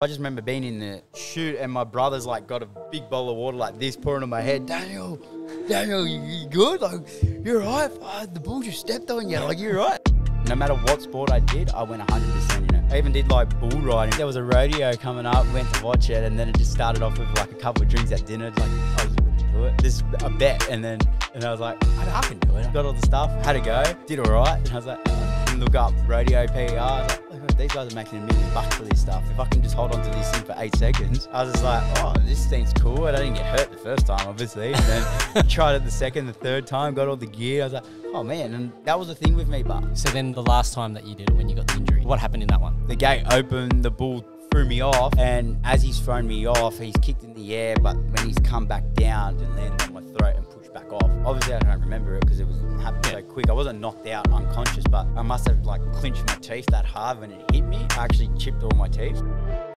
I just remember being in the chute and my brother's like got a big bowl of water like this pouring on my head. Daniel, Daniel, you, good? Like, you're right. Fuck, uh, the bull just stepped on you. Like, you're right. No matter what sport I did, I went 100% in it. I even did like bull riding. There was a rodeo coming up, went to watch it, and then it just started off with like a couple of drinks at dinner. Like, I was going to do it. This is a bet, and then and I was like, I, I can do it. Got all the stuff, had to go, did all right, and I was like, look up rodeo PR. I was like, "Look, these guys are making a million bucks for this stuff. If I can just hold on to this thing for eight seconds, I was just like, oh, this thing's cool. And I didn't get hurt the first time, obviously. And then tried it the second, the third time, got all the gear. I was like, oh man, and that was the thing with me, but So then the last time that you did it when you got the injury, what happened in that one? the gate opened, the bull threw me off, and as he's thrown me off, he's kicked in the air, but when he's come back down and landed on my throat and pushed back off. Obviously, I don't remember it because it was happened quick. I wasn't knocked out unconscious, but I must have like clinched my teeth that hard when it hit me. I actually chipped all my teeth.